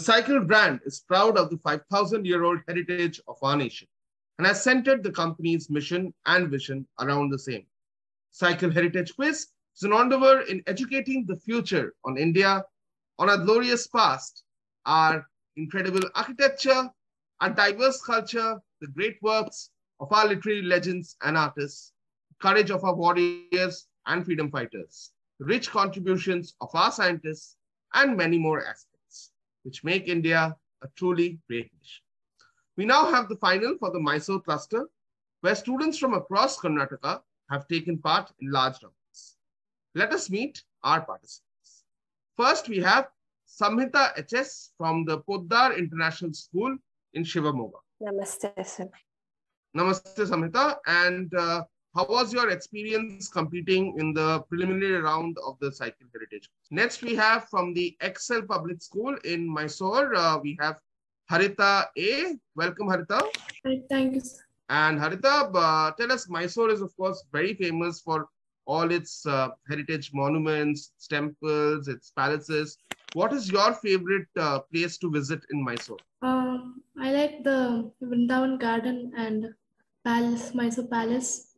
cycle brand is proud of the 5,000 year old heritage of our nation and has centered the company's mission and vision around the same. Cycle Heritage Quiz is an endeavor in educating the future on India, on our glorious past, our incredible architecture, our diverse culture, the great works of our literary legends and artists, courage of our warriors and freedom fighters, rich contributions of our scientists, and many more aspects, which make India a truly great nation. We now have the final for the Mysore cluster, where students from across Karnataka have taken part in large numbers. Let us meet our participants. First, we have Samhita HS from the Poddar International School in Shivamogga. Namaste, sir. Namaste, Samhita. And uh, how was your experience competing in the preliminary round of the Cycle Heritage? Next, we have from the Excel Public School in Mysore, uh, we have Harita A. Welcome, Harita. Thank you, sir. And Harita, uh, tell us, Mysore is, of course, very famous for all its uh, heritage monuments, its temples, its palaces. What is your favorite uh, place to visit in Mysore? Um, I like the Vrindavan Garden and Palace, Mysore Palace.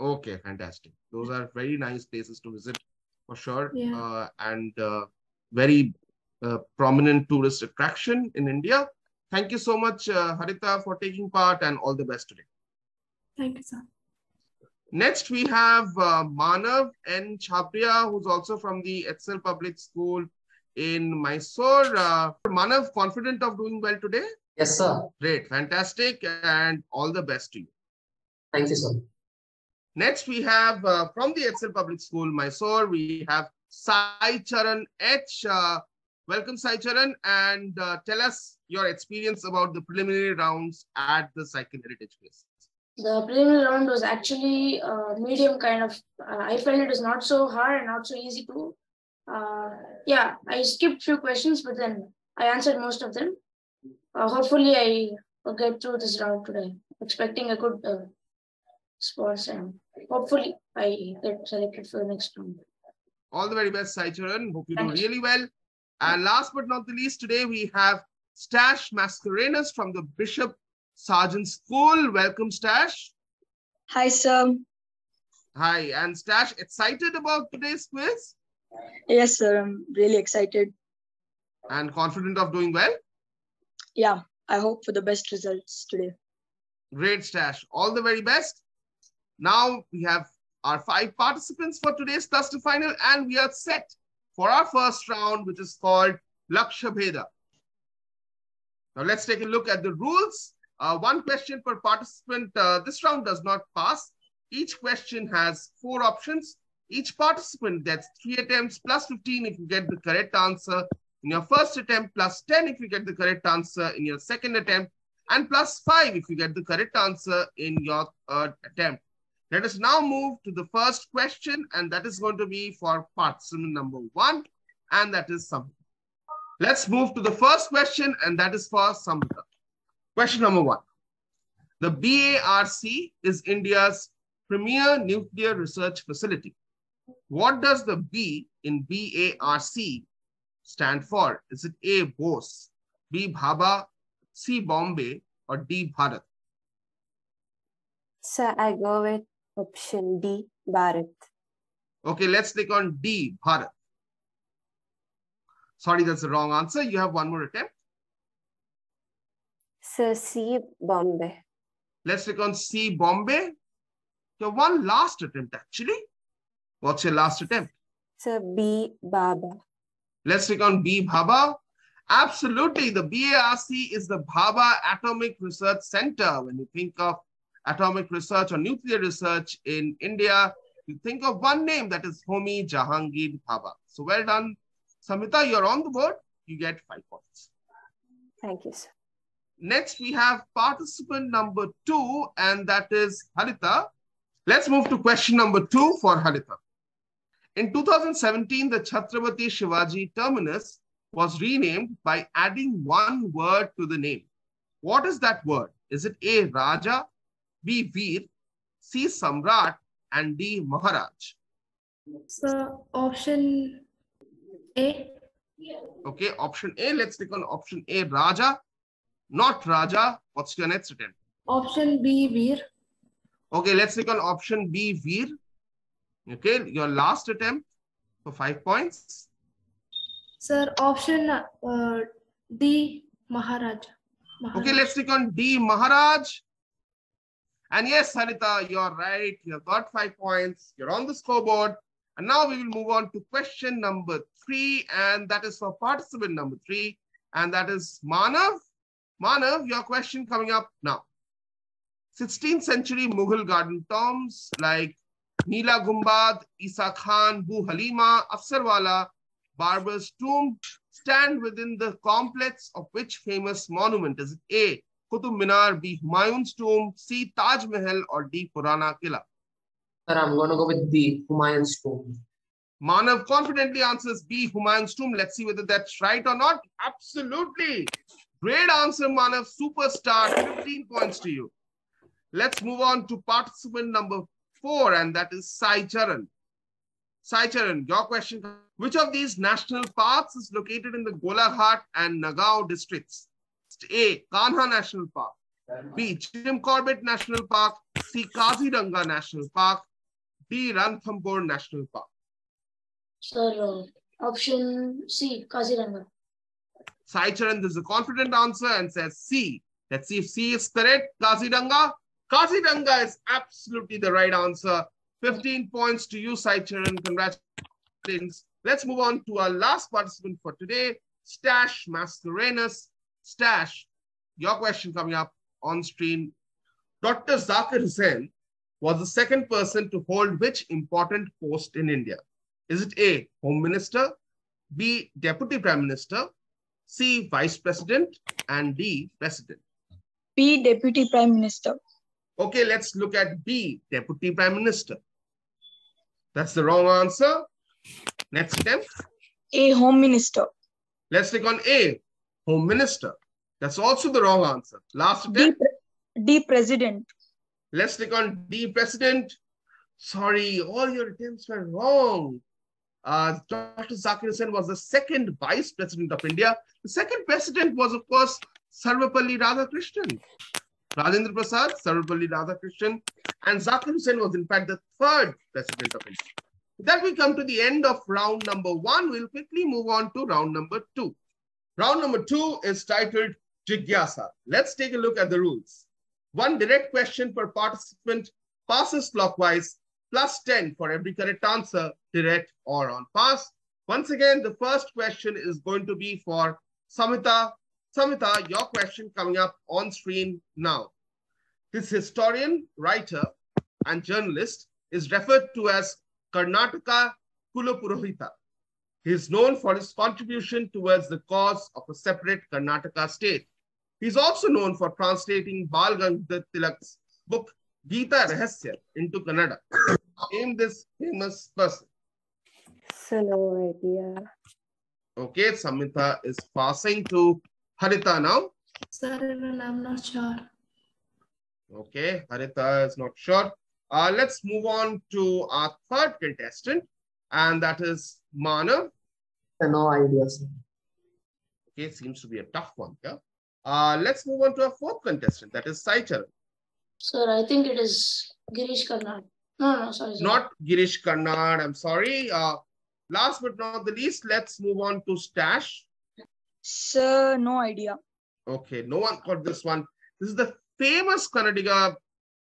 Okay, fantastic. Those are very nice places to visit for sure. Yeah. Uh, and uh, very uh, prominent tourist attraction in India. Thank you so much, uh, Harita, for taking part and all the best today. Thank you, sir. Next, we have uh, Manav N. Chapria, who's also from the Excel Public School in Mysore. Uh, Manav, confident of doing well today? Yes, sir. Great, fantastic, and all the best to you. Thank you, sir. Next, we have uh, from the Excel Public School, Mysore, we have Sai Charan H. Uh, welcome, Sai Charan, and uh, tell us your experience about the preliminary rounds at the Cycle Heritage Quiz. The preliminary round was actually uh, medium kind of. Uh, I felt it was not so hard and not so easy to. Uh, yeah, I skipped few questions, but then I answered most of them. Hopefully, I will get through this round today. Expecting a good uh, sports and hopefully I get selected for the next round. All the very best, Sai Charan. Hope you do you. really well. And last but not the least, today we have Stash Mascarenhas from the Bishop Sargent School. Welcome, Stash. Hi, sir. Hi, and Stash, excited about today's quiz Yes, sir. I'm really excited. and confident of doing well? Yeah, I hope for the best results today. Great, Stash. All the very best. Now we have our five participants for today's cluster final, and we are set for our first round, which is called Laksha Bheda. Now let's take a look at the rules. Uh, one question per participant. Uh, this round does not pass. Each question has four options. Each participant gets three attempts plus 15 if you get the correct answer in your first attempt, plus 10 if you get the correct answer in your second attempt, and plus 5 if you get the correct answer in your third attempt. Let us now move to the first question, and that is going to be for participant number one, and that is Samhita. Let's move to the first question, and that is for Samhita. Question number one. The BARC is India's premier nuclear research facility. What does the B in BARC stand for? Is it A, Bose, B, Bhabha, C, Bombay, or D, Bharat? So I go with option D, Bharat. Okay, let's click on D, Bharat. Sorry, that's the wrong answer. You have one more attempt. So C, Bombay. Let's click on C, Bombay. So one last attempt, actually. What's your last attempt? So B, Bhabha. Let's click on B, Bhabha. Absolutely, the BARC is the Bhabha Atomic Research Center. When you think of atomic research or nuclear research in India, you think of one name that is Homi Jahangir Bhabha. So well done. Samita, you're on the board. You get five points. Thank you, sir. Next, we have participant number two, and that is Harita. Let's move to question number two for Harita. In 2017, the Chhatrapati Shivaji terminus was renamed by adding one word to the name. What is that word? Is it A, Raja, B, Veer, C, Samrat, and D, Maharaj? So option A. Okay, option A. Let's click on option A, Raja. Not Raja. What's your next attempt? Option B, Veer. Okay, let's click on option B, Veer. Okay, your last attempt for five points. Sir, option uh, D, Maharaj. Maharaj. Okay, let's click on D, Maharaj. And yes, Harita, you're right. You've got five points. You're on the scoreboard. And now we will move on to question number three. And that is for participant number three. And that is Manav. Manav, your question coming up now. 16th century Mughal garden tombs like Neela Gumbad, Isa Khan, Bu Halima, Afsarwala, Barber's tomb stand within the complex of which famous monument? Is it A. Minar, B. Humayun's tomb, C. Taj Mahal, or D. Purana Killa? Sir, I'm going to go with the Humayun's tomb. Manav confidently answers B. Humayun's tomb. Let's see whether that's right or not. Absolutely. Great answer, Manav. Superstar. 15 points to you. Let's move on to participant number four, and that is Sai Charan. Sai Charan, your question. Which of these national parks is located in the Golaghat and Nagaon districts? A. Kanha National Park. B. Jim Corbett National Park. C. Kaziranga National Park. D. Ranthambore National Park. Sir, uh, option C, Kaziranga. Sai Charan is a confident answer and says C. Let's see if C is correct. Kaziranga. Kaziranga is absolutely the right answer. 15 points to you, Sai Charan. Congratulations. Let's move on to our last participant for today, Stash Mascarenhas. Stash, your question coming up on screen. Dr. Zakir Hussain was the second person to hold which important post in India? Is it A, Home Minister, B, Deputy Prime Minister, C, Vice President, and D, President? B, Deputy Prime Minister. Okay, let's look at B, Deputy Prime Minister. That's the wrong answer. Next attempt. A. Home Minister. Let's click on A, Home Minister. That's also the wrong answer. Last D. attempt. Pre- D. President. Let's click on D, President. Sorry, all your attempts were wrong. Uh, Dr. Zakir Hussain was the second Vice President of India. The second President was, of course, Sarvepalli Radhakrishnan. Rajendra Prasad, Sarvepalli Radhakrishnan, and Zakir Hussain was, in fact, the third President of India. With that, we come to the end of round number one. We'll quickly move on to round number two. Round number two is titled Jigyasa. Let's take a look at the rules. One direct question per participant passes clockwise, plus 10 for every correct answer, direct or on pass. Once again, the first question is going to be for Samita. Samita, your question coming up on screen now. This historian, writer, and journalist is referred to as Karnataka Kulapurohita. He is known for his contribution towards the cause of a separate Karnataka state. He is also known for translating Bal Gangadhar Tilak's book Gita Rahasya into Kannada. Name this famous person. So no idea. Okay, Samita is passing to Harita now. Sir, I'm not sure. Okay, Harita is not sure. Uh, let's move on to our third contestant, and that is Manav. Sir, no idea, sir. Okay, seems to be a tough one. Yeah. Uh, let's move on to our fourth contestant, that is Saichar. Sir, I think it is Girish Karnad. No, no, sorry. sorry. Not Girish Karnad, I'm sorry. Uh, last but not the least, let's move on to Stash. Sir, no idea. Okay, no one got this one. This is the famous Kannadiga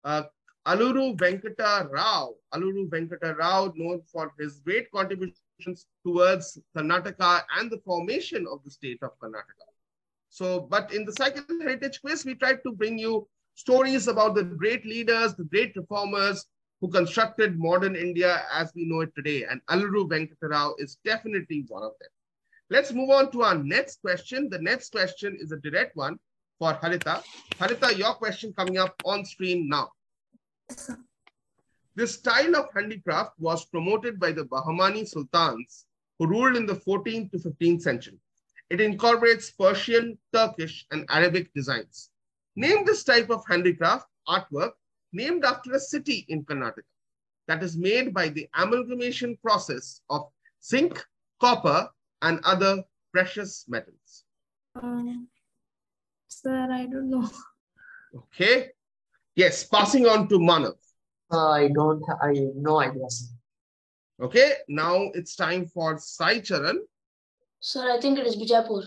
uh, Aluru Venkata Rao. Aluru Venkata Rao, known for his great contributions towards Karnataka and the formation of the state of Karnataka. So, but in the Cycle Heritage Quiz, we tried to bring you stories about the great leaders, the great reformers who constructed modern India as we know it today. And Aluru Venkata Rao is definitely one of them. Let's move on to our next question. The next question is a direct one for Harita. Harita, your question coming up on screen now. This style of handicraft was promoted by the Bahmani sultans who ruled in the 14th to 15th century. It incorporates Persian, Turkish, and Arabic designs. Name this type of handicraft artwork named after a city in Karnataka that is made by the amalgamation process of zinc, copper, and other precious metals? Um, sir, I don't know. Okay. Yes, passing on to Manav. Uh, I don't, I no idea, sir. Okay, now it's time for Sai Charan, Sir, I think it is Bijapur.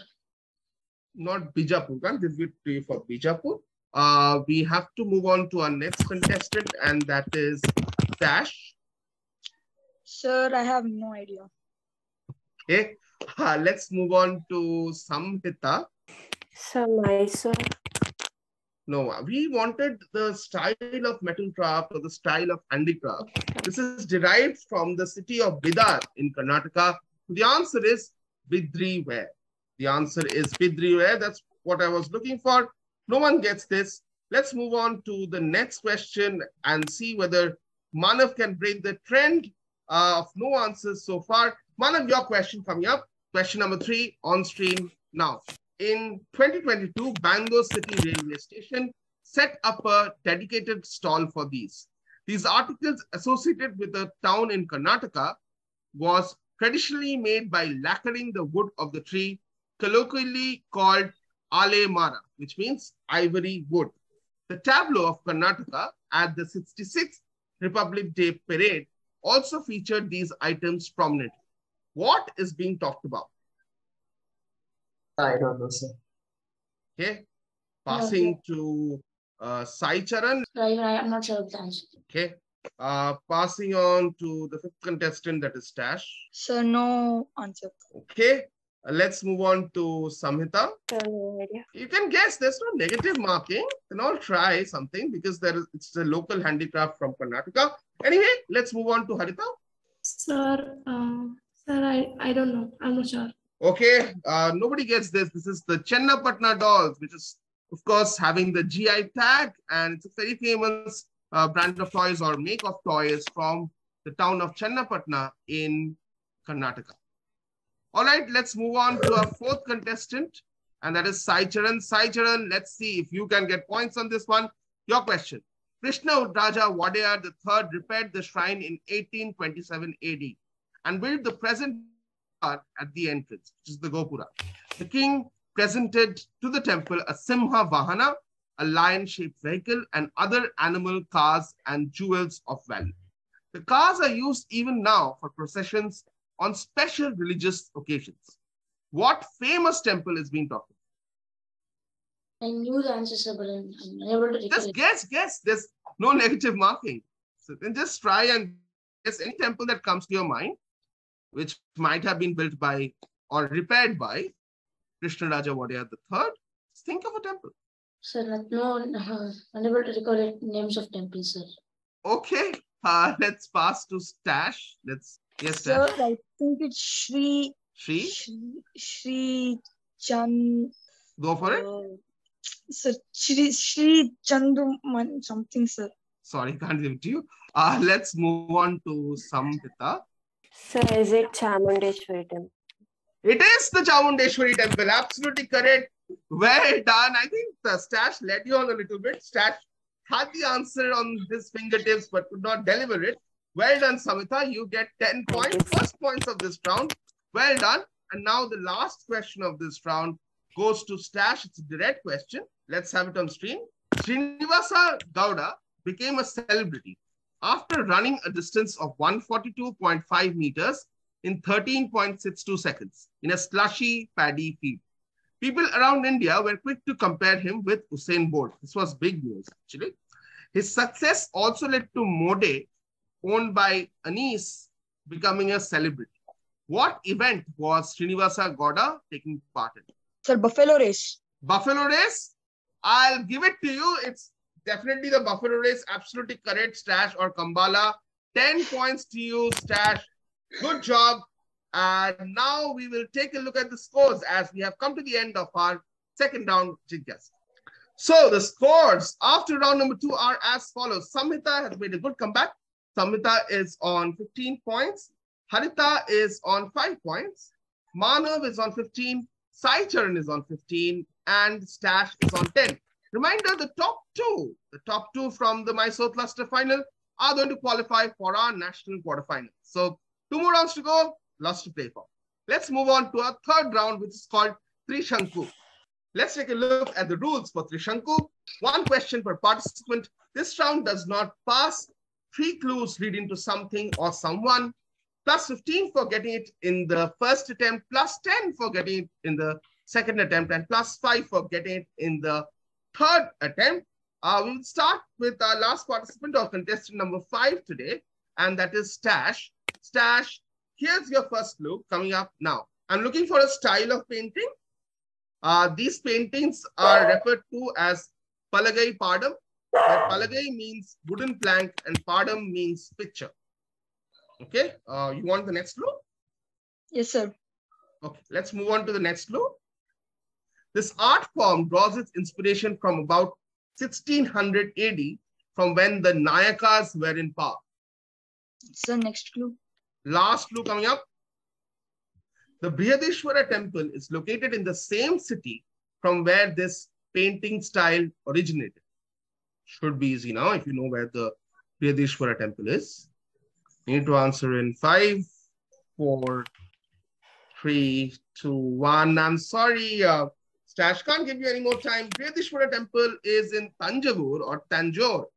not Bijapur. Can't give it to you for Bijapur. Uh, we have to move on to our next contestant, and that is Dash. Sir, I have no idea. Okay, uh, let's move on to Samhita. Sir, Mysore. No, we wanted the style of metal craft or the style of handicraft. This is derived from the city of Bidar in Karnataka. The answer is Bidri ware. The answer is Bidri ware. That's what I was looking for. No one gets this. Let's move on to the next question and see whether Manav can break the trend uh, of no answers so far. Manav, your question coming up. Question number three on stream now. In 2022, Bangalore City Railway Station set up a dedicated stall for these. These articles associated with the town in Karnataka was traditionally made by lacquering the wood of the tree, colloquially called Ale Mara, which means ivory wood. The tableau of Karnataka at the 66th Republic Day parade also featured these items prominently. What is being talked about? I don't know, sir. Okay. Passing to uh, Sai Charan. Right, I am not sure of the answer. Okay. Uh, passing on to the fifth contestant, that is Tash. Sir, no answer. Okay. Uh, let's move on to Samhita. Sir, no idea. You can guess. There's no negative marking. You can all try something because there is it's a local handicraft from Karnataka. Anyway, let's move on to Harita. Sir, um, sir, I, I don't know. I'm not sure. Okay, uh, nobody gets this. This is the Channapatna dolls, which is, of course, having the GI tag, and it's a very famous uh, brand of toys or make of toys from the town of Channapatna in Karnataka. All right, let's move on to our fourth contestant, and that is Sai Charan. Sai Charan, let's see if you can get points on this one. Your question. Krishna Raja Wadeyar III repaired the shrine in 1827 AD and built the present at the entrance, which is the Gopura. The king presented to the temple a Simha Vahana, a lion-shaped vehicle, and other animal cars and jewels of value. The cars are used even now for processions on special religious occasions. What famous temple is being talked about? I knew the answer, sir, but I'm, unable to Just guess, guess. There's no negative marking. So then just try and guess any temple that comes to your mind, which might have been built by or repaired by Krishna Raja Wadeyar III. Think of a temple. Sir, not, no, uh, unable to recall it, names of temples, sir. Okay, uh, let's pass to Stash. Let's yes, Stash. Sir, I think it's Shri Shri, Shri, Shri Chan. go for it. Uh, sir, Shri Shri Chanduman something, sir. Sorry, can't give it to you. Uh, let's move on to Samhita. Sir, is it Chamundeshwari temple? It is the Chamundeshwari temple. Absolutely correct. Well done. I think the Stash led you on a little bit. Stash had the answer on his fingertips but could not deliver it. Well done, Samita. You get 10 points, first points of this round. Well done. And now the last question of this round goes to Stash. It's a direct question. Let's have it on stream. Srinivasa Gowda became a celebrity after running a distance of 142.5 meters in 13.62 seconds in a slushy paddy field. People around India were quick to compare him with Usain Bolt. This was big news, actually. His success also led to Mode, owned by Anis, becoming a celebrity. What event was Srinivasa Gowda taking part in? Sir, Buffalo Race. Buffalo race. I'll give it to you. It's definitely the Buffalo race. Absolutely correct, Stash or Kambala. 10 points to you, Stash. Good job. And now we will take a look at the scores as we have come to the end of our second round Jigyas. So the scores after round number two are as follows. Samhita has made a good comeback. Samhita is on 15 points. Harita is on 5 points. Manav is on 15. Sai Charan is on 15 and Stash is on 10. Reminder, the top two, the top two from the Mysore cluster final are going to qualify for our national quarterfinal. So two more rounds to go, lots to play for. Let's move on to our third round, which is called Trishanku. Let's take a look at the rules for Trishanku. One question per participant. This round does not pass. Three clues lead into something or someone. Plus 15 for getting it in the first attempt, plus 10 for getting it in the second attempt, and plus 5 for getting it in the third attempt. Uh, we'll start with our last participant or contestant number five today, and that is Stash. Stash, here's your first clue coming up now. I'm looking for a style of painting. Uh, these paintings are referred to as Palagai Padam. Palagai means wooden plank and Padam means picture. Okay, uh, you want the next clue? Yes, sir. Okay, let's move on to the next clue. This art form draws its inspiration from about 1600 AD, from when the Nayakas were in power. Sir, next clue. Last clue coming up. The Brihadishwara temple is located in the same city from where this painting style originated. Should be easy now if you know where the Brihadishwara temple is. You need to answer in five, four, three, two, one. I'm sorry, uh, Stash can't give you any more time. Brihadishwara temple is in Tanjavur or Tanjore.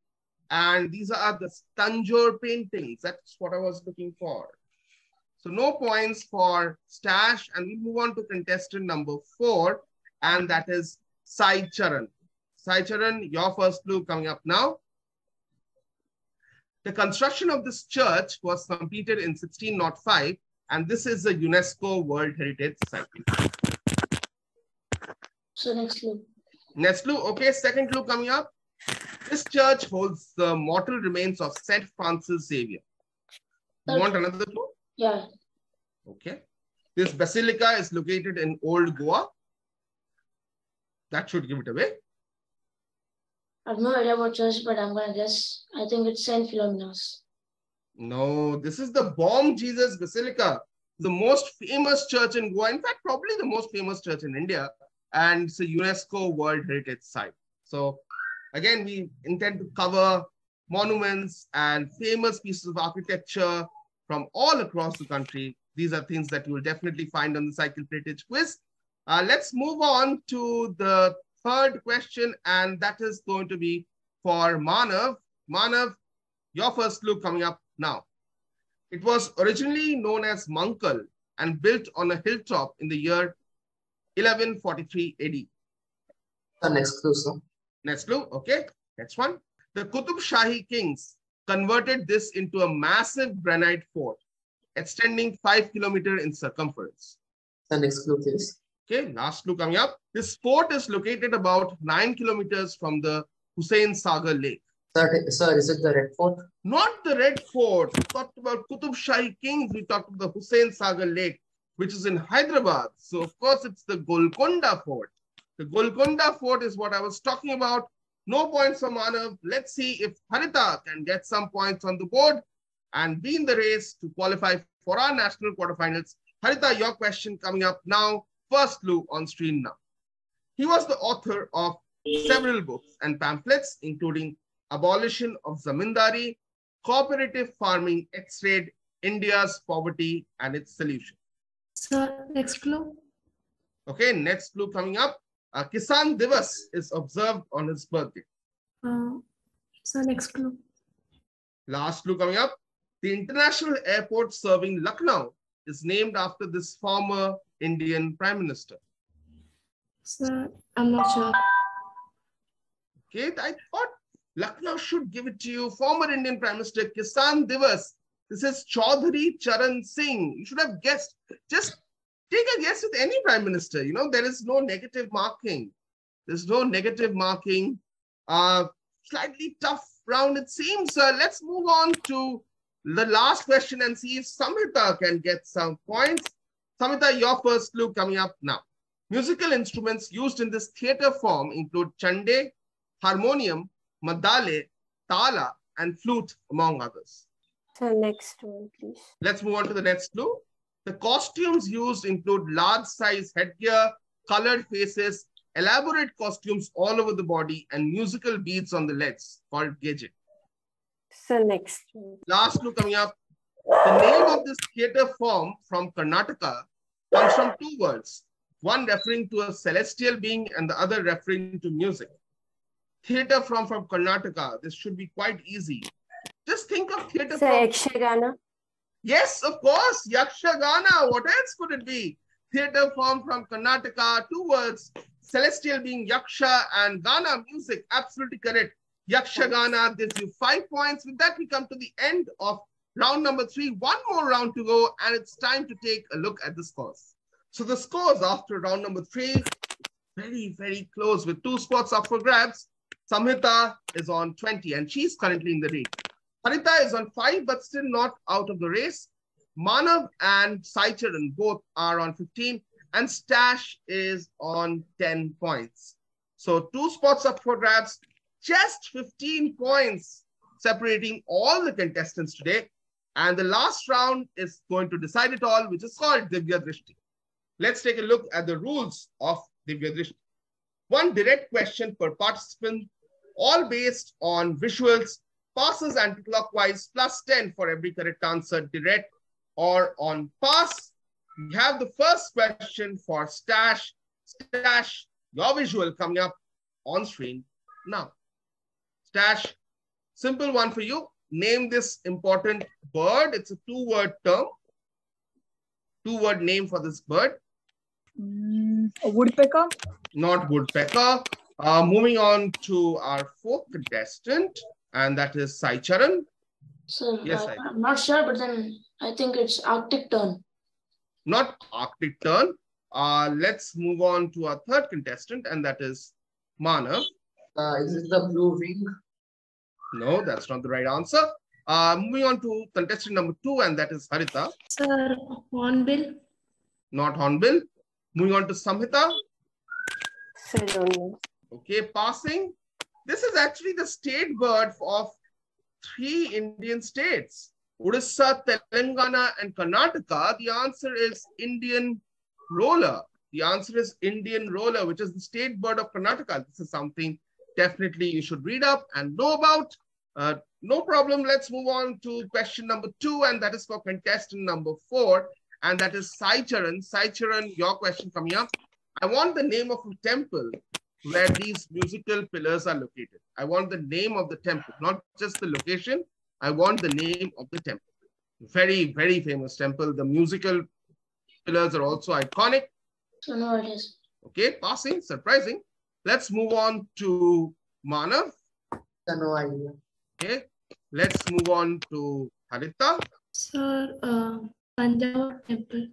And these are the Tanjore paintings. That's what I was looking for. So no points for Stash. And we move on to contestant number four. And that is Sai Charan. Sai Charan, your first clue coming up now. The construction of this church was completed in 1605, and this is a UNESCO World Heritage Site. So next clue. Next clue, okay, second clue coming up. This church holds the mortal remains of Saint Francis Xavier. You Third- want another clue? Yeah. Okay. This basilica is located in Old Goa. That should give it away. I have no idea about church, but I'm gonna guess. I think it's Saint Philomena's. No, this is the Bom Jesus Basilica, the most famous church in Goa. In fact, probably the most famous church in India, and it's a UNESCO World Heritage Site. So, again, we intend to cover monuments and famous pieces of architecture from all across the country. These are things that you will definitely find on the Cycle Heritage Quiz. Uh, let's move on to the third question, and that is going to be for Manav. Manav, your first clue coming up now. It was originally known as Mankal and built on a hilltop in the year 1143 AD. The next clue, sir. Next clue, okay. Next one. The Qutub Shahi kings converted this into a massive granite fort, extending five kilometers in circumference. The next clue, please. Okay, last clue coming up. This fort is located about nine kilometers from the Hussain Sagar Lake. Sir, sir, is it the red fort? Not the Red Fort. We talked about Qutub Shahi Kings. We talked about the Hussain Sagar Lake, which is in Hyderabad. So, of course, it's the Golconda Fort. The Golconda Fort is what I was talking about. No points for Manav. Let's see if Harita can get some points on the board and be in the race to qualify for our national quarterfinals. Harita, your question coming up now. First clue on screen now. He was the author of several books and pamphlets, including Abolition of Zamindari, Cooperative Farming X-rayed India's Poverty and its Solution. So next clue. Okay, next clue coming up. Uh, Kisan Divas is observed on his birthday. Uh, so next clue. Last clue coming up. The international airport serving Lucknow is named after this former Indian Prime Minister. So I'm not sure. Okay, I thought Lucknow should give it to you. Former Indian Prime Minister Kisan Divas. This is Chaudhary Charan Singh. You should have guessed. Just take a guess with any Prime Minister. You know, there is no negative marking. There's no negative marking. Uh, slightly tough round, it seems. Uh, let's move on to the last question and see if Samhita can get some points. Samhita, your first clue coming up now. Musical instruments used in this theater form include chande, harmonium, maddale, tala, and flute, among others. So next one, please. Let's move on to the next clue. The costumes used include large size headgear, colored faces, elaborate costumes all over the body, and musical beads on the legs called gajit. So next. Last clue coming up. The name of this theater form from Karnataka comes from two words, one referring to a celestial being and the other referring to music. Theatre from, from Karnataka. This should be quite easy. Just think of theatre Sir, Yakshagana. Yes, of course. Yakshagana. What else could it be? Theatre form from Karnataka. Two words. Celestial being Yaksha and Gana music. Absolutely correct. Yakshagana gives you five points. With that, we come to the end of round number three. One more round to go, and it's time to take a look at the scores. So the scores after round number three, very, very close with two spots up for grabs. Samhita is on 20, and she's currently in the lead. Harita is on five, but still not out of the race. Manav and Saicharan both are on 15, and Stash is on 10 points. So two spots up for grabs, just 15 points separating all the contestants today. And the last round is going to decide it all, which is called Divya Drishti. Let's take a look at the rules of Divya Drishti. One direct question per participant, all based on visuals passes anti-clockwise plus 10 for every correct answer, direct or on pass. We have the first question for Stash. Stash, your visual coming up on screen now. Stash, simple one for you. Name this important bird. It's a two-word term. Two-word name for this bird. Mm, a woodpecker. Not woodpecker. Uh, moving on to our fourth contestant and that is Sai Charan. So Yes, uh, I- I'm not sure, but then I think it's Arctic tern. Not Arctic Tern. Uh, let's move on to our third contestant, and that is Manav. Uh, is it the blue wing? No, that's not the right answer. Uh, moving on to contestant number two, and that is Harita, Sir, hornbill. not Hornbill. Moving on to Samhita. Sir, don't. Okay, passing. This is actually the state bird of three Indian states. Odisha, Telangana, and Karnataka. The answer is Indian roller. The answer is Indian roller, which is the state bird of Karnataka. This is something definitely you should read up and know about. Uh, no problem. Let's move on to question number two, and that is for contestant number four, and that is Sai Charan. Sai Charan, your question coming up. I want the name of a temple where these musical pillars are located. I want the name of the temple, not just the location. I want the name of the temple. Very, very famous temple. The musical pillars are also iconic. So no ideas. Okay, passing, surprising. Let's move on to Manav. No idea. Okay, let's move on to Harita, Sir, uh, Tanjavur temple.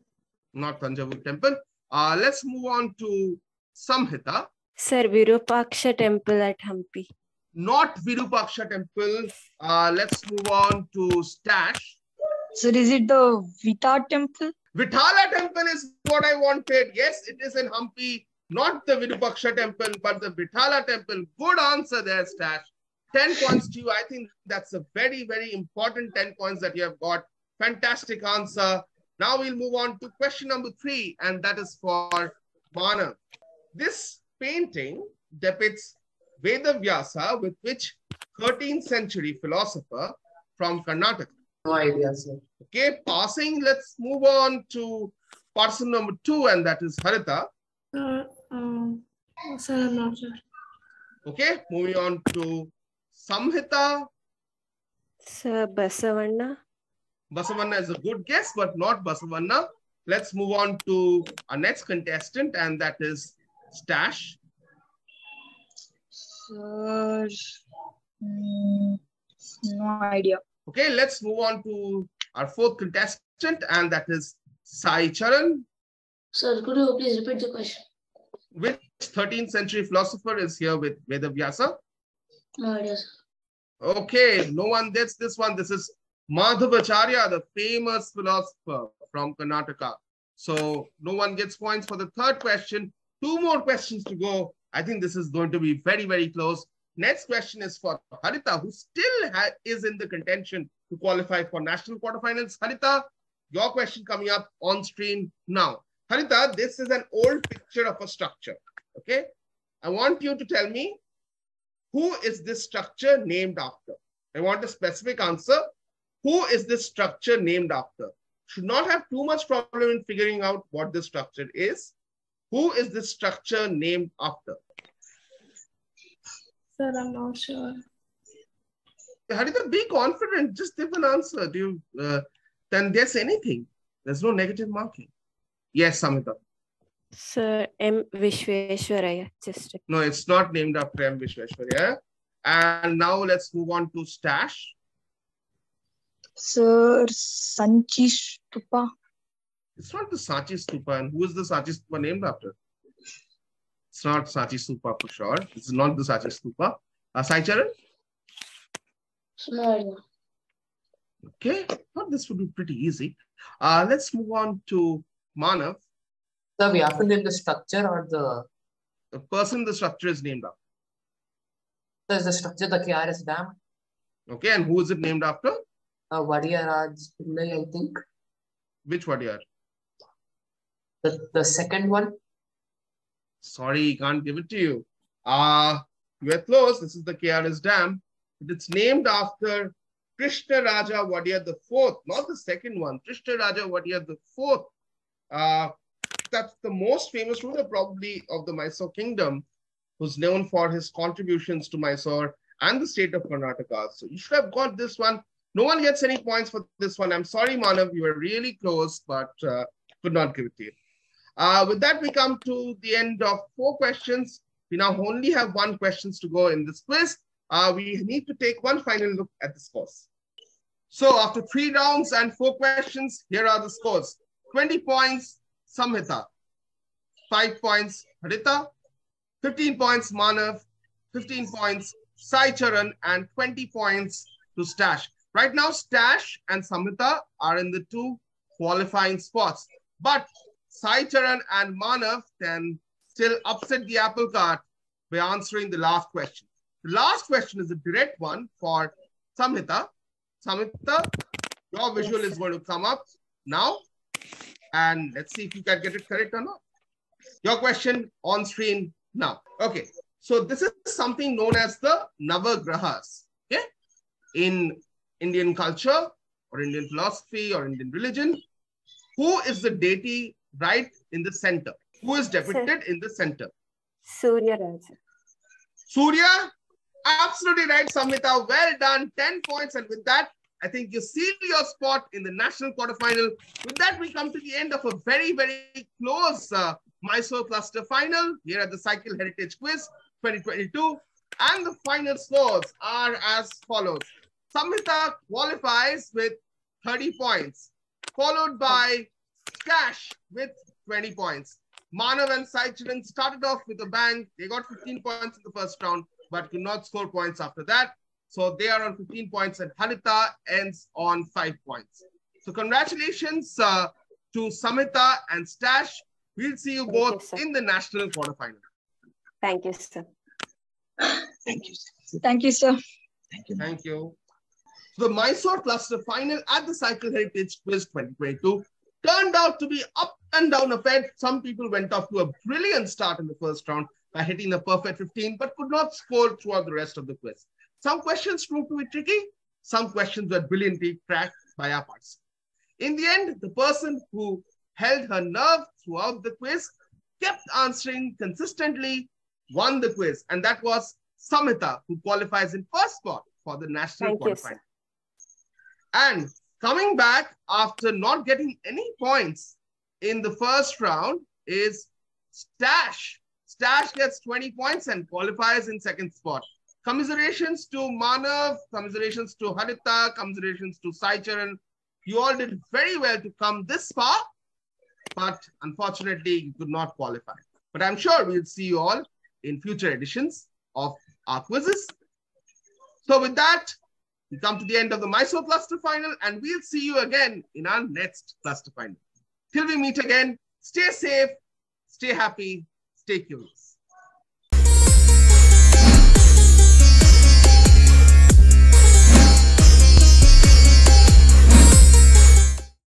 not Tanjavur temple. Uh, let's move on to Samhita, Sir, Virupaksha temple at Hampi. not Virupaksha temple. Uh, let's move on to Stash. Sir, is it the Vita temple? Vithala temple is what I wanted. Yes, it is in Hampi, not the Virupaksha temple, but the Vithala temple. Good answer there, Stash. 10 points to you. I think that's a very, very important 10 points that you have got. Fantastic answer. Now we'll move on to question number three, and that is for Manav. This painting depicts Vedavyasa, with which 13th century philosopher from Karnataka. No idea, sir. Okay, passing. Let's move on to person number two, and that is Harita. Sir, um, sir, I'm not sure. Okay, moving on to Samhita. Sir, Basavanna. Basavanna is a good guess, but not Basavanna. Let's move on to our next contestant, and that is Stash. Sir, mm, no idea. Okay, let's move on to our fourth contestant, and that is Sai Charan. Sir, could you please repeat the question? Which 13th century philosopher is here with Vedavyasa? No ideas. Okay, no one gets this one. This is Madhvacharya, the famous philosopher from Karnataka. So no one gets points for the third question. Two more questions to go. I think this is going to be very, very close. Next question is for Harita, who still is in the contention to qualify for national quarterfinals. Harita, your question coming up on screen now. Harita, this is an old picture of a structure. Okay. I want you to tell me who is this structure named after? I want a specific answer. Who is this structure named after? should not have too much problem in figuring out what this structure is. Who is this structure named after? Sir, I'm not sure. Harita, be confident. Just give an answer. Do you uh, then guess anything? There's no negative marking. Yes, Samita. Sir M. Vishweshwaraya. Just No, it's not named after M. Vishweshwarya. And now let's move on to Stash. Sir Sanchi Stupa. It's not the Sanchi Stupa. And who is the Sanchi Stupa named after? It's not Sanchi Stupa for sure. It's not the Sanchi Stupa. Uh, Sai Charan? No. Okay, thought this would be pretty easy. Uh, let's move on to Manav. Sir, we have to name the structure or the The person the structure is named after. Sir, is the structure the KRS Dam? Okay, and who is it named after? Uh, Wadia Raj Pillai, I think. Which Wadiyar? The, the second one. Sorry, can't give it to you. Uh, you are close. This is the KRS Dam. It's named after Krishna Raja Wadiyar the fourth, not the second one. Krishna Raja Wadiyar the fourth. Uh, that's the most famous ruler probably of the Mysore kingdom, who's known for his contributions to Mysore and the state of Karnataka. So you should have got this one. No one gets any points for this one. I'm sorry, Manav, you were really close, but uh, could not give it to you. Uh, with that, we come to the end of four questions. We now only have one questions to go in this quiz. Uh, we need to take one final look at the scores. So after three rounds and four questions, here are the scores. 20 points, Samhita. Five points, Harita. 15 points, Manav. 15 points, Sai Charan. And 20 points to Stash. Right now, Stash and Samhita are in the two qualifying spots. But Sai Charan and Manav can still upset the apple cart by answering the last question. The last question is a direct one for Samhita. Samhita, your visual is going to come up now. And let's see if you can get it correct or not. Your question on screen now. Okay. So this is something known as the Navagrahas. Okay. In Indian culture or Indian philosophy or Indian religion, who is the deity right in the center? Who is depicted in the center? Surya Raja. Surya, absolutely right, Samhita. Well done. 10 points. And with that, I think you seal your spot in the national quarterfinal. With that, we come to the end of a very, very close uh, Mysore cluster final here at the Cycle Heritage Quiz 2022. And the final scores are as follows. Samhita qualifies with 30 points, followed by Cash with 20 points. Manav and Saicharan started off with a bang. They got 15 points in the first round, but could not score points after that. So they are on 15 points, and Harita ends on five points. So congratulations uh, to Samita and Stash. We'll see you Thank both sir. in the national quarterfinal. Thank you, sir. Thank you. sir. Thank you, sir. Thank you. Thank you. The Mysore Cluster Final at the Cycle Heritage Quiz 2022 turned out to be up and down affair. Some people went off to a brilliant start in the first round by hitting the perfect 15, but could not score throughout the rest of the quiz. Some questions proved to be tricky. Some questions were brilliantly cracked by our participants. In the end, the person who held her nerve throughout the quiz kept answering consistently, won the quiz, and that was Samhita, who qualifies in first spot for the national Thank you, And coming back after not getting any points in the first round is Stash. Stash gets 20 points and qualifies in second spot. Commiserations to Manav, commiserations to Harita, commiserations to Saicharan. You all did very well to come this far, but unfortunately, you could not qualify. But I'm sure we'll see you all in future editions of our quizzes. So with that, we come to the end of the Mysore cluster final and we'll see you again in our next cluster final. Till we meet again, stay safe, stay happy, stay curious.